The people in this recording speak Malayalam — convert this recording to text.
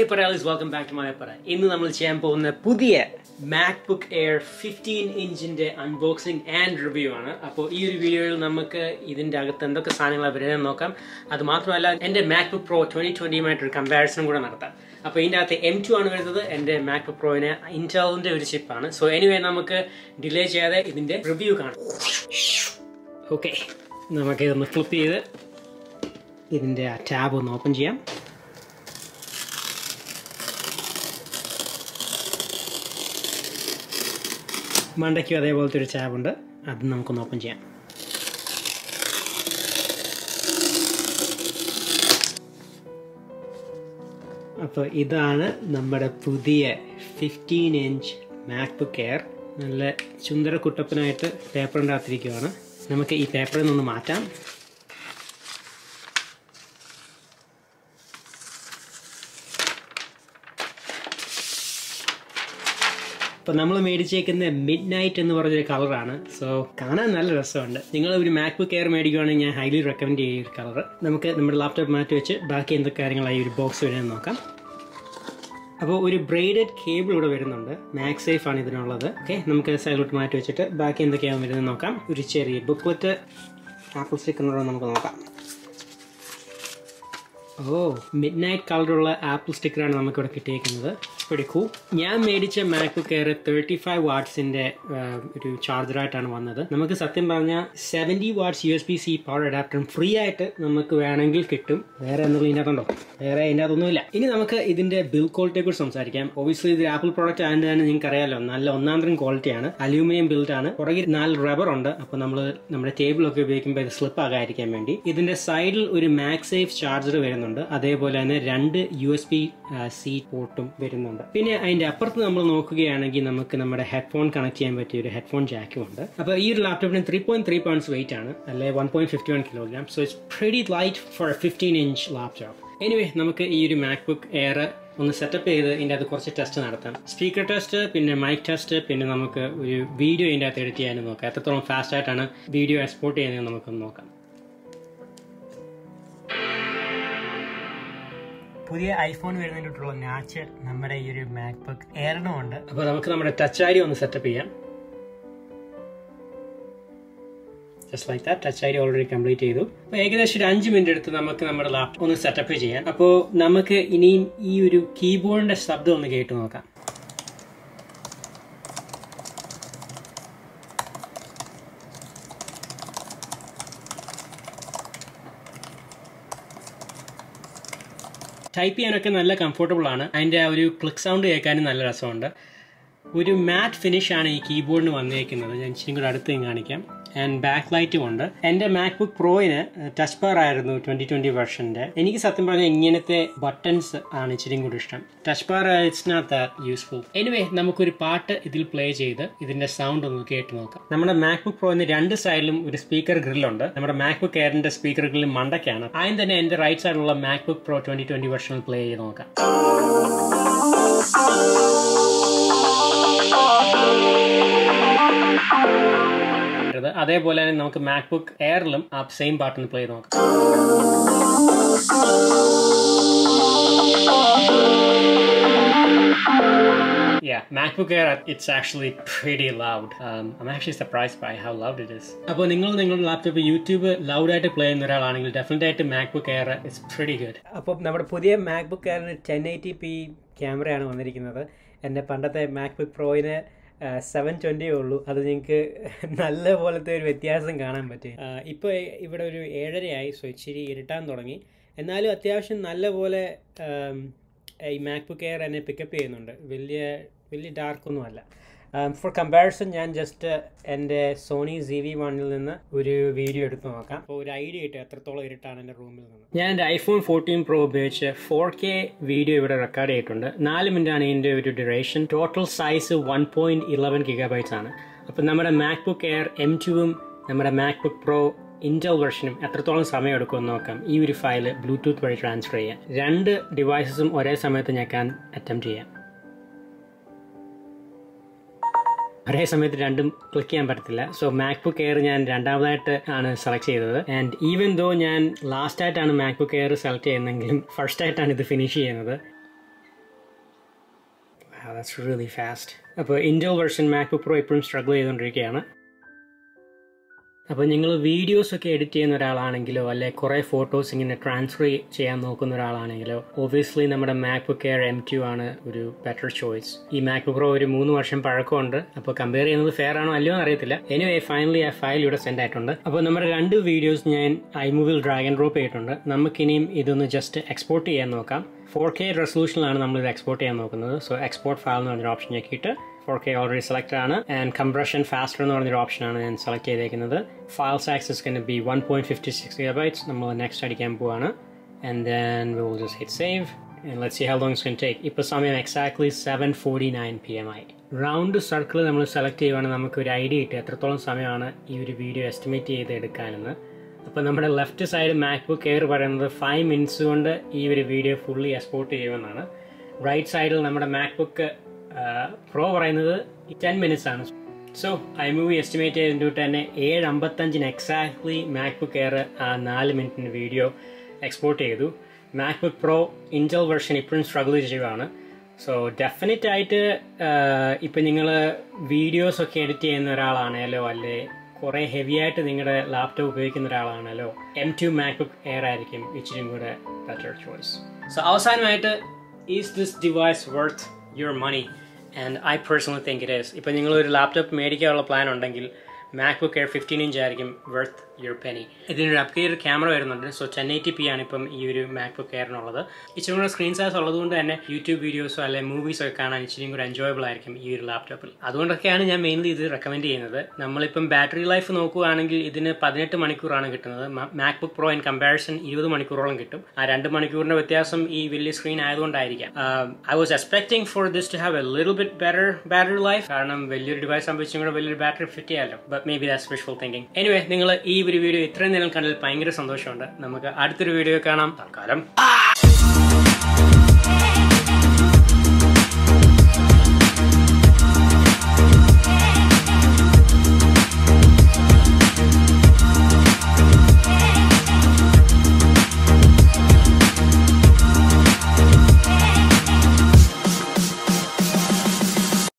ഹേ പരാലീസ് വെൽക്കം ബാക്ക് ടു മൈ പറ ഇന്ന് നമ്മൾ ചെയ്യാൻ പോകുന്ന പുതിയ മാക് ബുക്ക് എയർ ഫിഫ്റ്റീൻ ഇഞ്ചിന്റെ അൺബോക്സിംഗ് ആൻഡ് റിവ്യൂ ആണ്. അപ്പോൾ ഈ ഒരു വീഡിയോയിൽ നമുക്ക് ഇതിന്റെ അകത്ത് എന്തൊക്കെ സാധനങ്ങളാണ് വരുന്നത് നോക്കാം. അത് മാത്രമല്ല എന്റെ മാക് ബുക്ക് പ്രോ ട്വന്റി ട്വന്റിയുമായിട്ടൊരു കമ്പാരിസൺ കൂടെ നടത്താം. അപ്പോൾ ഇതിന്റെ അകത്ത് എം ടു ആണ് വരുന്നത്. എന്റെ മാക് ബുക്ക് പ്രോയിന് ഇന്റലിന്റെ ഒരു ചിപ്പാണ് സോ എനിവേ നമുക്ക് ഡിലേ ചെയ്യാതെ ഇതിന്റെ റിവ്യൂ കാണാം. ഓക്കെ നമുക്ക് ഇതൊന്ന് ഫ്ലിപ്പ് ചെയ്ത് ഇതിന്റെ ആ ടാബ് ഒന്ന് ഓപ്പൺ ചെയ്യാം. മണ്ടയ്ക്കും അതേപോലത്തെ ഒരു ടാബുണ്ട് അത് നമുക്കൊന്ന് ഓപ്പൺ ചെയ്യാം. അപ്പോൾ ഇതാണ് നമ്മുടെ പുതിയ ഫിഫ്റ്റീൻ ഇഞ്ച് മാക്ബുക്ക് എയർ നല്ല ചുന്ദര കുട്ടപ്പനായിട്ട് പേപ്പർ അകത്തിരിക്കുവാണ് നമുക്ക് ഈ പേപ്പറിൽ നിന്ന് മാറ്റാം. അപ്പോൾ നമ്മൾ മേടിച്ചേക്കുന്ന മിഡ് നൈറ്റ് എന്ന് പറഞ്ഞൊരു കളറാണ് സോ കാണാൻ നല്ല രസമുണ്ട്. നിങ്ങൾ ഒരു മാക് ബുക്ക് എയർ മേടിക്കുവാണെങ്കിൽ ഞാൻ ഹൈലി റെക്കമെൻഡ് ചെയ്യുന്ന ഒരു കളർ നമുക്ക് നമ്മുടെ ലാപ്ടോപ്പ് മാറ്റി വെച്ച് ബാക്കി എന്തൊക്കെ കാര്യങ്ങളായി ഒരു ബോക്സ് വരുന്നത് നോക്കാം. അപ്പോൾ ഒരു ബ്രെയ്ഡഡ് കേബിൾ ഇവിടെ വരുന്നുണ്ട്. മാക് സേഫ് ആണ് ഇതിനുള്ളത്. ഓക്കെ നമുക്ക് സൈഡിലോട്ട് മാറ്റി വെച്ചിട്ട് ബാക്കി എന്തൊക്കെയാണ് വരുന്നത് നോക്കാം. ഒരു ചെറിയ ബുക്ക്ലെറ്റ് ആപ്പിൾ സ്റ്റിക്ക് എന്നുള്ളത് നമുക്ക് നോക്കാം. ഓ മിഡ് നൈറ്റ് കളറുള്ള ആപ്പിൾ സ്റ്റിക്കറാണ് നമുക്കിവിടെ കിട്ടിയേക്കുന്നത്. Very cool. ഞാൻ മേടിച്ച മാക്ബുക്ക് എയർ തേർട്ടി ഫൈവ് വാട്ട്സിന്റെ ഒരു ചാർജറായിട്ടാണ് വന്നത്. നമുക്ക് സത്യം പറഞ്ഞാൽ seventy watts U S B C power അഡാപ്റ്ററും free ആയിട്ട് നമുക്ക് വേണമെങ്കിൽ കിട്ടും. വേറെ എന്തെങ്കിലും ഇതിനകത്തുണ്ടോ? വേറെ ഇതിന്റെ അതൊന്നുമില്ല ഇനി നമുക്ക് ഇതിന്റെ ബിൽ ക്വാളിറ്റിയെ കുറിച്ച് സംസാരിക്കാം. ഒബിയസ്ലി ഇത് ആപ്പിൾ പ്രോഡക്റ്റ് ആയതുകൊണ്ട് തന്നെ നിങ്ങൾക്ക് അറിയാലോ നല്ല ഒന്നാന്തരം ക്വാളിറ്റിയാണ് അലൂമിനിയം ബിൽഡ് ആണ്. പുറകിൽ നാല് റബ്ബർ ഉണ്ട്. അപ്പോൾ നമ്മൾ നമ്മുടെ ടേബിളൊക്കെ ഉപയോഗിക്കുമ്പോൾ ഇത് സ്ലിപ്പ് ആകാതിരിക്കാൻ വേണ്ടി. ഇതിന്റെ സൈഡിൽ ഒരു മാക്സേഫ് സേഫ് ചാർജർ വരുന്നുണ്ട്. അതേപോലെ തന്നെ രണ്ട് യു എസ് ബി സി പോർട്ടും വരുന്നുണ്ട്. പിന്നെ അതിന്റെ അപ്പുറത്ത് നമ്മൾ നോക്കുകയാണെങ്കിൽ നമുക്ക് നമ്മുടെ ഹെഡ്ഫോൺ കണക്ട് ചെയ്യാൻ പറ്റിയ ഒരു ഹെഡ്ഫോൺ ജാക്കും ഉണ്ട്. അപ്പോൾ ഈ ഒരു ലാപ്ടോപ്പിന് three point three points weight ആണ്. അല്ലെ one point fifty one kilogram so it's pretty light for fifteen inch laptop anyway നമുക്ക് ഈ ഒരു മാക്ബുക്ക് എയർ ഒന്ന് സെറ്റപ്പ് ചെയ്ത് ഇതിന്റെ അകത്ത് കുറച്ച് ടെസ്റ്റ് നടത്താം. സ്പീക്കർ ടെസ്റ്റ് പിന്നെ മൈക്ക് ടെസ്റ്റ് പിന്നെ നമുക്ക് ഒരു വീഡിയോ ഇതിന്റെ അകത്ത് എഡിറ്റ് ചെയ്യാനും നോക്കാം. എത്രത്തോളം ഫാസ്റ്റ് ആയിട്ടാണ് വീഡിയോ എക്സ്പോർട്ട് ചെയ്യുന്നത് നമുക്കൊന്ന് നോക്കാം. പുതിയ ഐഫോൺ വരുന്നതിനുള്ള നാച്ച് നമ്മുടെ ഈ ഒരു മാക്ബുക്ക് എയറിനും ഉണ്ട്. അപ്പോൾ നമുക്ക് നമ്മുടെ ടച്ച് ഐ ഡി ഒന്ന് സെറ്റപ്പ് ചെയ്യാം. Just like that touch I D already complete ചെയ്തു. അപ്പോൾ ഏകദേശം ഒരു അഞ്ച് മിനിറ്റ് എടുത്ത് നമുക്ക് നമ്മുടെ ലാപ്ടോപ്പ് ഒന്ന് സെറ്റപ്പ് ചെയ്യാം. അപ്പോൾ നമുക്ക് ഇനിയും ഈ ഒരു കീബോർഡിന്റെ ശബ്ദം ഒന്ന് കേട്ട് നോക്കാം. ടൈപ്പ് ചെയ്യാനൊക്കെ നല്ല കംഫർട്ടബിൾ ആണ്. അതിന്റെ ഒരു ക്ലിക്ക് സൗണ്ട് കേൾക്കാനും നല്ല രസമുണ്ട്. ഒരു മാറ്റ് ഫിനിഷ് ആണ് ഈ കീബോർഡിന് വന്നേക്കുന്നത്. ഞാൻ ഇച്ചിരി കൂടെ അടുത്ത് കാണിക്കാം. ആൻഡ് ബാക്ക് ലൈറ്റും ഉണ്ട്. എന്റെ മാക്ബുക്ക് പ്രോയിന് ടച്ച് ബാർ ആയിരുന്നു ട്വന്റി ട്വന്റി വെർഷന്റെ എനിക്ക് സത്യം പറഞ്ഞാൽ ഇങ്ങനത്തെ ബട്ടൺസ് ആണ് ഇച്ചിരി കൂടി ഇഷ്ടം. Touch bar it's not that useful anyway നമുക്കൊരു പാട്ട് ഇതിൽ പ്ലേ ചെയ്ത് ഇതിന്റെ സൗണ്ട് ഒന്ന് കേട്ട് നോക്കാം. നമ്മുടെ മാക്ബുക്ക് പ്രോയിന് രണ്ട് സൈഡിലും ഒരു സ്പീക്കർ ഗ്രില്ലുണ്ട് നമ്മുടെ മാക്ബുക്ക് എയറിന്റെ സ്പീക്കർ ഗ്രില്ല് മണ്ടയ്ക്കാണ്. ആദ്യം തന്നെ എന്റെ റൈറ്റ് സൈഡിലുള്ള മാക്ബുക്ക് പ്രോ ട്വന്റി ട്വന്റി വെർഷനിൽ പ്ലേ ചെയ്ത് നോക്കാം. അതേപോലെ തന്നെ നമുക്ക് മാക്ബുക്ക് എയറിലും ആ സെയിം പാട്ടൊന്ന് പ്ലേ ചെയ്ത് നോക്കാം Yeah, MacBook Air, it's actually pretty loud. Um, I'm actually surprised by how loud. അപ്പോൾ നിങ്ങൾ നിങ്ങളുടെ ലാപ്ടോപ്പ് യൂട്യൂബ് ലൗഡ് ആയിട്ട് പ്ലേ ചെയ്യുന്ന ഒരാളാണെങ്കിൽ ഡെഫിനറ്റ് ആയിട്ട് MacBook Air it's very good അപ്പോൾ നമ്മുടെ പുതിയ മാക്ബുക്ക് എയറിന് ടെൻ എയ്റ്റി പി ക്യാമറയാണ് വന്നിരിക്കുന്നത് എന്റെ പണ്ടത്തെ മാക്ബുക്ക് പ്രോയിന് സെവൻ ട്വന്റിയേ ഉള്ളൂ. അത് നിങ്ങൾക്ക് നല്ല പോലത്തെ ഒരു വ്യത്യാസം കാണാൻ പറ്റും. ഇപ്പോൾ ഇവിടെ ഒരു ഏഴരയായി. സോ ഇച്ചിരി ഇരുട്ടാൻ തുടങ്ങി. എന്നാലും അത്യാവശ്യം നല്ല പോലെ ഈ മാക്ബുക്ക് എയർ എന്നെ പിക്കപ്പ് ചെയ്യുന്നുണ്ട്. വലിയ വലിയ ഡാർക്കൊന്നും അല്ല ഫോർ കമ്പാരിസൺ ഞാൻ ജസ്റ്റ് എന്റെ സോണി സി വി വണ്ണിൽ നിന്ന് ഒരു വീഡിയോ എടുത്ത് നോക്കാം. അപ്പോൾ ഒരു ഐഡിയ കിട്ടും എത്രത്തോളം ഇരുട്ടാണ് എന്റെ റൂമിൽ നിന്ന്. ഞാൻ എന്റെ ഐഫോൺ ഫോർട്ടീൻ പ്രോ ഉപയോഗിച്ച് ഫോർ കെ വീഡിയോ ഇവിടെ റെക്കോർഡ് ചെയ്തിട്ടുണ്ട്. നാല് മിനിറ്റാണ് ഇതിന്റെ ഒരു duration total size one point eleven gigabytes ആണ്. അപ്പം നമ്മുടെ മാക്ബുക്ക് എയർ എം ടുവും നമ്മുടെ മാക്ബുക്ക് പ്രോ ഇന്റൽ വെർഷനും എത്രത്തോളം സമയം എടുക്കുമെന്ന് നോക്കാം. ഈ ഒരു ഫയൽ ബ്ലൂടൂത്ത് വഴി ട്രാൻസ്ഫർ ചെയ്യാൻ. രണ്ട് ഡിവൈസസും ഒരേ സമയത്ത് ഞെക്കാൻ അറ്റംപ്റ്റ് ചെയ്യാം. ഒരേ സമയത്ത് രണ്ടും ക്ലിക്ക് ചെയ്യാൻ പറ്റത്തില്ല. സോ മാക് ബുക്ക് എയർ ഞാൻ രണ്ടാമതായിട്ട് ആണ് സെലക്ട് ചെയ്തത്. ആൻഡ് ഈവൻ ദോ ഞാൻ ലാസ്റ്റ് ആയിട്ടാണ് മാക്ബുക്ക് എയർ സെലക്ട് ചെയ്യുന്നെങ്കിലും ഫസ്റ്റ് ആയിട്ടാണ് ഇത് ഫിനിഷ് ചെയ്യുന്നത്. റിയലി ഫാസ്റ്റ് അപ്പോൾ Intel version MacBook pro ഇപ്പോഴും സ്ട്രഗിൾ ചെയ്തുകൊണ്ടിരിക്കുകയാണ്. അപ്പോൾ നിങ്ങൾ വീഡിയോസൊക്കെ എഡിറ്റ് ചെയ്യുന്ന ഒരാളാണെങ്കിലോ അല്ലെ കുറേ ഫോട്ടോസ് ഇങ്ങനെ ട്രാൻസ്ഫർ ചെയ്യാൻ നോക്കുന്ന ഒരാളാണെങ്കിലോ ഒബിയസ്ലി നമ്മുടെ മാക്ബുക്ക് എയർ എം ടു ആണ് ഒരു ബെറ്റർ ചോയ്സ് ഈ മാക്ബുക്ക് പ്രോ ഒരു മൂന്ന് വർഷം പഴക്കമുണ്ട്. അപ്പോൾ കമ്പയർ ചെയ്യുന്നത് ഫെയർ ആണോ അല്ലയോ അറിയത്തില്ല. എനിവേ ഫൈനലി ആ ഫയൽ ഇവിടെ സെൻഡ് ആയിട്ടുണ്ട്. അപ്പോൾ നമ്മുടെ രണ്ട് വീഡിയോസ് ഞാൻ ഐമൂവിൽ ഡ്രാഗൺ ഡ്രോപ്പ് ചെയ്തിട്ടുണ്ട്. നമുക്കിനിയും ഇതൊന്ന് ജസ്റ്റ് എക്സ്പോർട്ട് ചെയ്യാൻ നോക്കാം. ഫോർ കെ റെസൊല്യൂഷനിലാണ് നമ്മൾ ഇത് എക്സ്പോർട്ട് ചെയ്യാൻ നോക്കുന്നത്. സോ എക്സ്പോർട്ട് ഫയൽ എന്ന് പറഞ്ഞൊരു ഓപ്ഷൻ ഞെക്കിയിട്ട് ഫോർ കെ ഓൾറെഡി സെലക്ട് ആണ്. ആൻഡ് കംപ്രഷൻ ഫാസ്റ്റർ എന്ന് പറഞ്ഞൊരു ഓപ്ഷനാണ് ഞാൻ സെലക്ട് ചെയ്തേക്കുന്നത്. File സാക്സസ് gonna be one point fifty six gigabytes നമ്മൾ നെക്സ്റ്റ് അടിക്കാൻ പോവാണ്. And then we will just hit save and let see how long's gonna take ഇപ്പോൾ സമയം exactly seven forty nine P M ആയി. റൗണ്ട് സർക്കിൾ നമ്മൾ സെലക്ട് ചെയ്യുവാണെങ്കിൽ നമുക്ക് ഒരു ഐഡിയ കിട്ടി. എത്രത്തോളം സമയമാണ് ഈ ഒരു വീഡിയോ എസ്റ്റിമേറ്റ് ചെയ്ത് എടുക്കാനെന്ന്. അപ്പോൾ നമ്മുടെ ലെഫ്റ്റ് സൈഡ് മാക്ബുക്ക് എയർ പറയുന്നത് ഫൈവ് മിനിറ്റ്സ് കൊണ്ട് ഈ ഒരു വീഡിയോ ഫുള്ളി എക്സ്പോർട്ട് ചെയ്യുമെന്നാണ്. റൈറ്റ് സൈഡിൽ നമ്മുടെ മാക്ബുക്ക് പ്രോ പറയുന്നത് ടെൻ മിനിറ്റ്സ് ആണ്. സോ ഐ മൂവി എസ്റ്റിമേറ്റ് ചെയ്തിട്ട് തന്നെ ഏഴ് അമ്പത്തഞ്ചിന് എക്സാക്ട്ലി മാക്ബുക്ക് എയർ ആ നാല് മിനിറ്റിന്റെ വീഡിയോ എക്സ്പോർട്ട് ചെയ്തു. മാക്ബുക്ക് പ്രോ ഇൻജൽ വെർഷൻ ഇപ്പോഴും സ്ട്രഗിൾ ചെയ്യുവാണ്. സോ ഡെഫിനറ്റ് ആയിട്ട് ഇപ്പം നിങ്ങൾ വീഡിയോസ് ഒക്കെ എഡിറ്റ് ചെയ്യുന്ന ഒരാളാണേലോ അല്ലെ കുറേ ഹെവി ആയിട്ട് നിങ്ങളുടെ ലാപ്ടോപ്പ് ഉപയോഗിക്കുന്ന ഒരാളാണല്ലോ എം ടു മാക്ബുക്ക് എയർ ആയിരിക്കും ഇച്ചിരി കൂടെ ബെറ്റർ ചോയ്സ് സോ അവസാനമായിട്ട് is this device worth your money and I personally think it is ഇപ്പം നിങ്ങൾ ഒരു ലാപ്ടോപ്പ് മേടിക്കാനുള്ള പ്ലാൻ ഉണ്ടെങ്കിൽ മാക്ബുക്ക് എയർ ഫിഫ്റ്റീൻ ഇഞ്ച് ആയിരിക്കും വെർത്ത് യുവർ പെനി ഇതിനൊരു അപ്ഗ്രേഡ് ക്യാമറ വരുന്നുണ്ട്. സോ ടെൻ എയ്റ്റി പി ആണ് ഇപ്പം ഈ ഒരു മാക്ബുക്ക് എയറിനുള്ളത് ഇച്ചിരി കൂടെ സ്ക്രീൻ സൈസ് ഉള്ളതുകൊണ്ട് തന്നെ യൂട്യൂബ് വീഡിയോസോ അല്ലെങ്കിൽ മൂവീസോ ഒക്കെ കാണാൻ ഇച്ചിരി കൂടെ എൻജോയബിൾ ആയിരിക്കും ഈ ഒരു ലാപ്ടോപ്പിൽ അതുകൊണ്ടൊക്കെയാണ് ഞാൻ മെയിൻലി ഇത് റെക്കമെൻഡ് ചെയ്യുന്നത്. നമ്മളിപ്പം ബാറ്ററി ലൈഫ് നോക്കുകയാണെങ്കിൽ ഇതിന് പതിനെട്ട് മണിക്കൂറാണ് കിട്ടുന്നത്. മാക്ബുക്ക് പ്രോ ഇൻ കമ്പാരിസൺ ഇരുപത് മണിക്കൂറോളം കിട്ടും. ആ രണ്ട് മണിക്കൂറിന്റെ വ്യത്യാസം ഈ വലിയ screen ആയതുകൊണ്ടായിരിക്കാം. I was expecting for this to have a little bit better battery life കാരണം വലിയൊരു ഡിവൈസ് സംബന്ധിച്ചും കൂടെ വലിയൊരു ബാറ്ററി ഫിറ്റ് ചെയ്യാമല്ലോ but maybe that's wishful thinking anyway നിങ്ങൾ ഈ ഒരു വീഡിയോ ഇത്രയും നേരം കണ്ടതിൽ ഭയങ്കര സന്തോഷമുണ്ട്. നമുക്ക് അടുത്തൊരു വീഡിയോ കാണാം. തൽക്കാലം.